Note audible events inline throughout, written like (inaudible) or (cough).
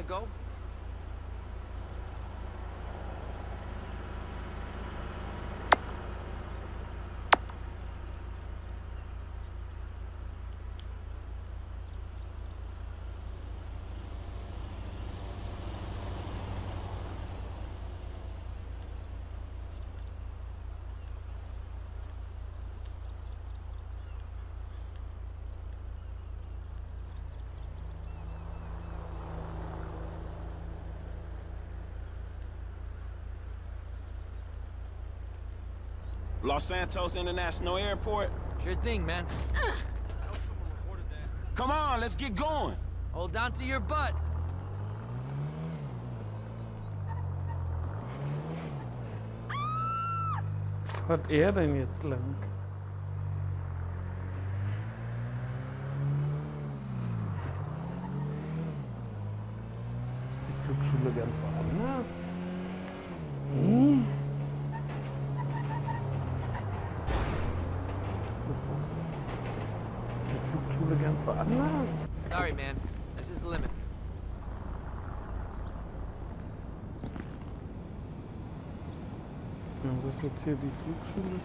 want to go? Los Santos International Airport? Sure thing, man. Come on, let's get going. Hold on to your butt. Fährt er denn jetzt lang? Ist die Flugschule ganz woanders? Hm? Super. Ist die Flugschule ganz woanders? Sorry, man. This is the limit. Ja, wo ist jetzt hier die Flugschule?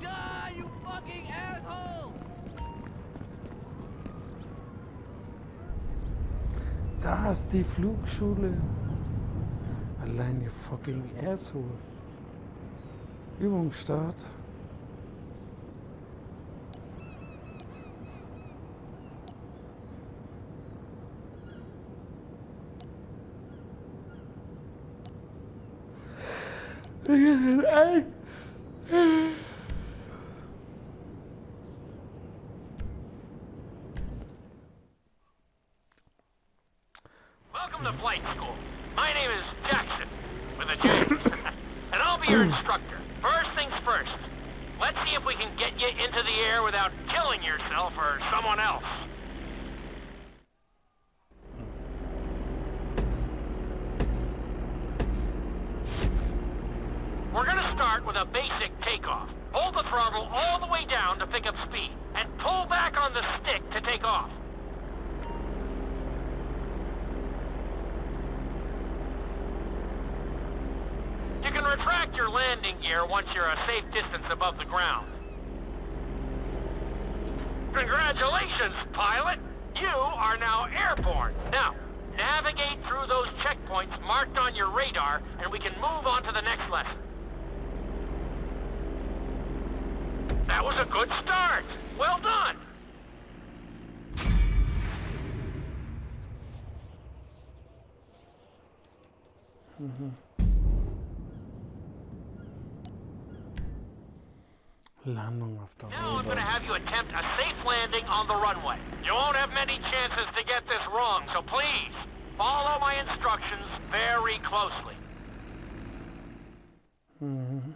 Die, you fucking asshole! Da ist die Flugschule. Allein ihr fucking Asshole. Übungsstart. Ey. Welcome to flight school. My name is Jackson, with a J. (laughs) and I'll be your instructor. First things first. Let's see if we can get you into the air without killing yourself or someone else. We're gonna start with a basic takeoff. Hold the throttle all the way down to pick up speed, and pull back on the stick to take off. You can retract your landing gear once you're a safe distance above the ground. Congratulations, pilot! You are now airborne. Now, navigate through those checkpoints marked on your radar, and we can move on to the next lesson. That was a good start. Well done. Mm-hmm. Landung auf der Now I'm going to have you attempt a safe landing on the runway. You won't have many chances to get this wrong, so please, follow my instructions very closely. Mhm.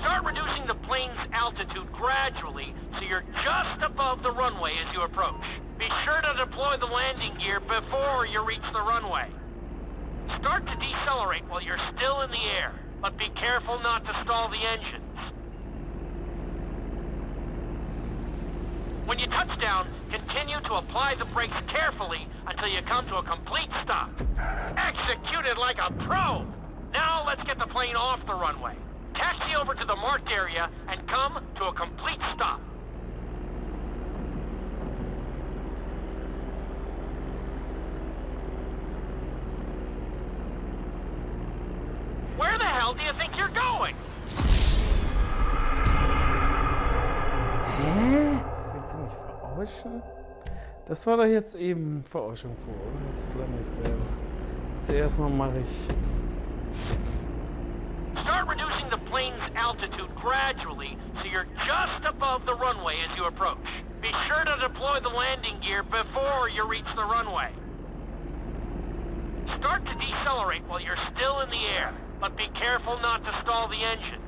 Start reducing the plane's altitude gradually so you're just above the runway as you approach. Be sure to deploy the landing gear before you reach the runway. Start to decelerate while you're still in the air, but be careful not to stall the engines. When you touch down, continue to apply the brakes carefully until you come to a complete stop. Executed like a pro! Now let's get the plane off the runway. Taxi over to the marked area and come to a complete stop. Where the hell do you think you're going? Hä? Willst du mich verarschen? Das war doch jetzt eben Verarschung vor, oder? Jetzt lerne ich selber. Zuerst mal mache ich. Start reducing the plane's altitude gradually so you're just above the runway as you approach. Be sure to deploy the landing gear before you reach the runway. Start to decelerate while you're still in the air, but be careful not to stall the engines.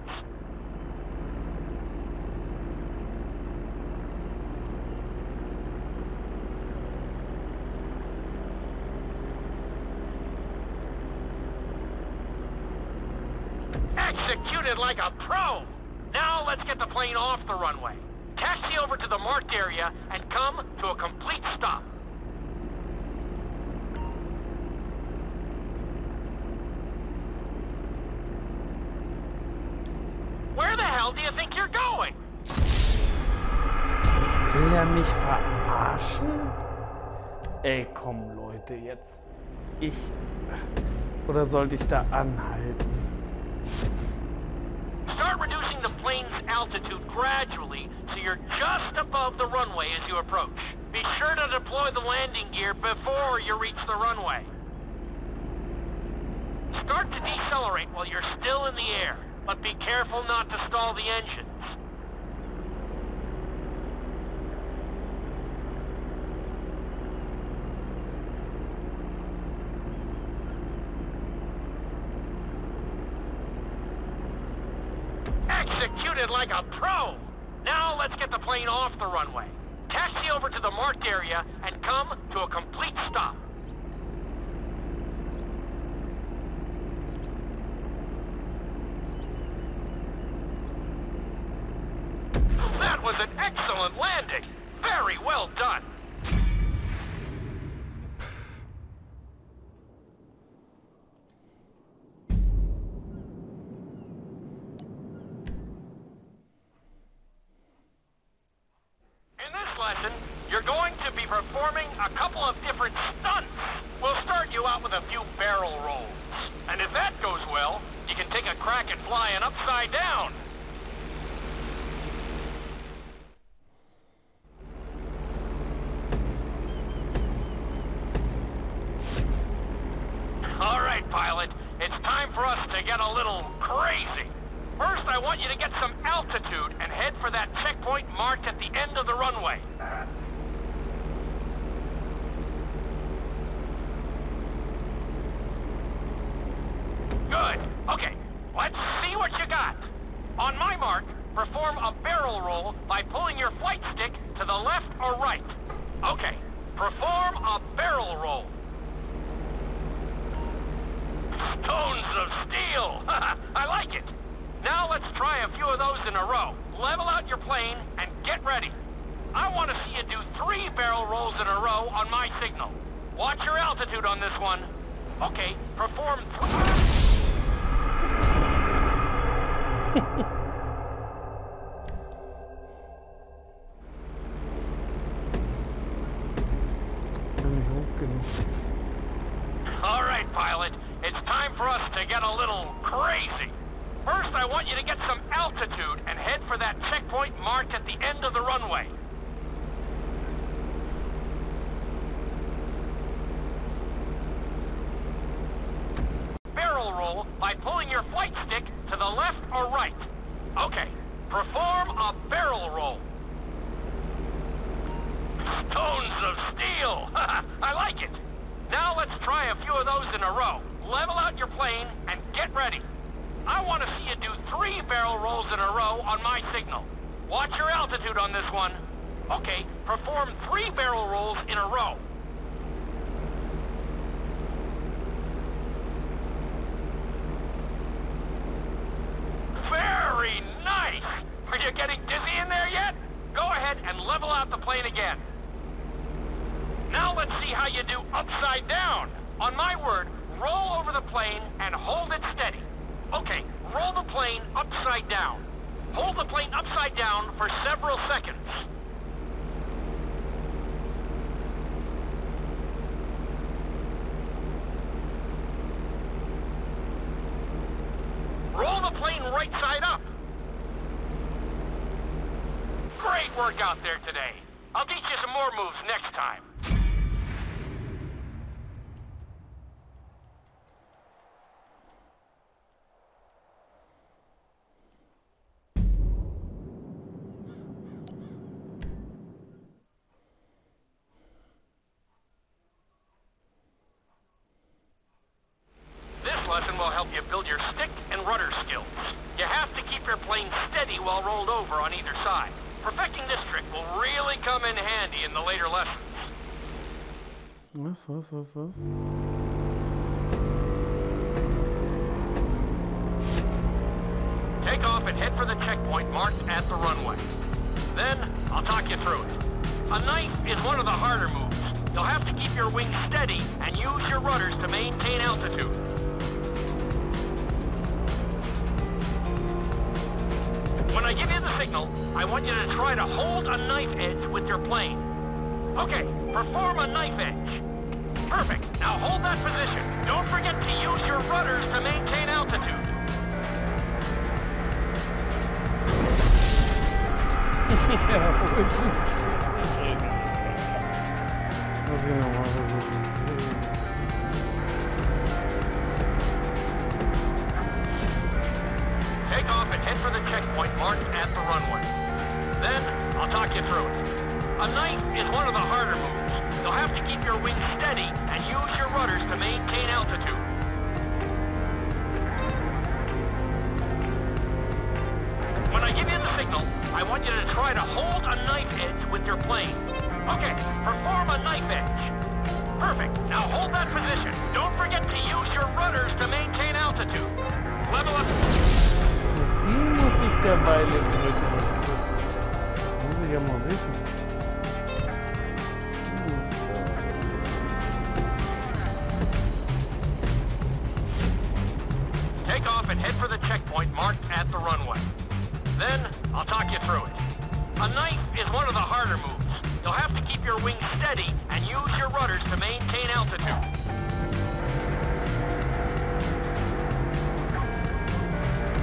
Executed like a pro! Now let's get the plane off the runway. Taxi over to the marked area and come to a complete stop. Where the hell do you think you're going? Will er mich verarschen? Ey, komm Leute, jetzt. Ich. Oder sollte ich da anhalten? Start reducing the plane's altitude gradually so you're just above the runway as you approach. Be sure to deploy the landing gear before you reach the runway. Start to decelerate while you're still in the air, but be careful not to stall the engines. Executed like a pro! Now let's get the plane off the runway. Taxi over to the marked area and come to a complete stop. That was an excellent landing. Very well done. In this lesson, you're going to be performing a couple of different stunts. We'll start you out with a few barrel rolls. And if that goes well, you can take a crack at flying upside down. All right, pilot. It's time for us to get a little crazy. First, I want you to get some altitude and head for that checkpoint marked at the end of the runway. Good. Okay, let's see what you got. On my mark, perform a barrel roll by pulling your flight stick to the left or right. Okay, perform a barrel roll. Stones of steel! (laughs) I like it! Now let's try a few of those in a row. Level out your plane and get ready. I want to see you do three barrel rolls in a row on my signal. Watch your altitude on this one. Okay, perform... All right, pilot. It's time for us to get a little crazy. First, I want you to get some altitude and head for that checkpoint marked at the end of the runway. Barrel roll by flight stick to the left or right. Okay, perform a barrel roll. Stones of steel! (laughs) I like it! Now let's try a few of those in a row. Level out your plane and get ready. I want to see you do three barrel rolls in a row on my signal. Watch your altitude on this one. Okay, perform three barrel rolls in a row. Very nice! Are you getting dizzy in there yet? Go ahead and level out the plane again. Now let's see how you do upside down. On my word, roll over the plane and hold it steady. Okay, roll the plane upside down. Hold the plane upside down for several seconds. Roll the plane right side up. Great work out there today. I'll teach you some more moves next time. This lesson will help you build your stick and rudder skills. You have to keep your plane rolled over on either side. Perfecting this trick will really come in handy in the later lessons. Was, was, was, was? Take off and head for the checkpoint marked at the runway. Then, I'll talk you through it. A knife is one of the harder moves. You'll have to keep your wings steady and use your rudders to maintain altitude. I give you the signal, I want you to try to hold a knife edge with your plane. Okay, perform a knife edge. Perfect. Now hold that position. Don't forget to use your rudders to maintain altitude. (laughs) yeah, ja, wo ist A knife is one of the harder moves. You'll have to keep your wings steady and use your rudders to maintain altitude. When I give you the signal, I want you to try to hold a knife edge with your plane. Okay, perform a knife edge. Perfect. Now hold that position. Don't forget to use your rudders to maintain altitude. Level up. Checkpoint marked at the runway. Then, I'll talk you through it. A knife is one of the harder moves. You'll have to keep your wings steady and use your rudders to maintain altitude.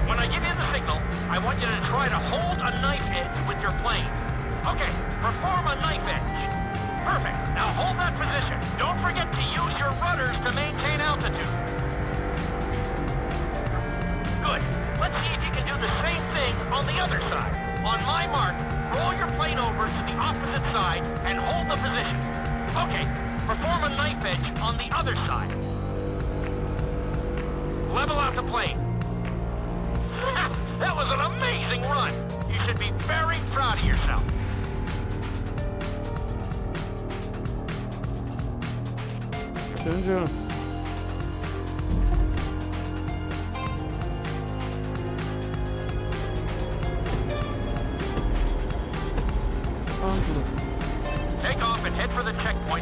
When I give you the signal, I want you to try to hold a knife edge with your plane. Okay, perform a knife edge. Perfect. Now hold that position. Don't forget to use your rudders to maintain altitude. See if you can do the same thing on the other side. On my mark, roll your plane over to the opposite side and hold the position. Okay, perform a knife edge on the other side. Level out the plane. (laughs) that was an amazing run. You should be very proud of yourself. Schön.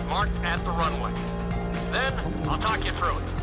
Marked at the runway. Then, I'll talk you through it.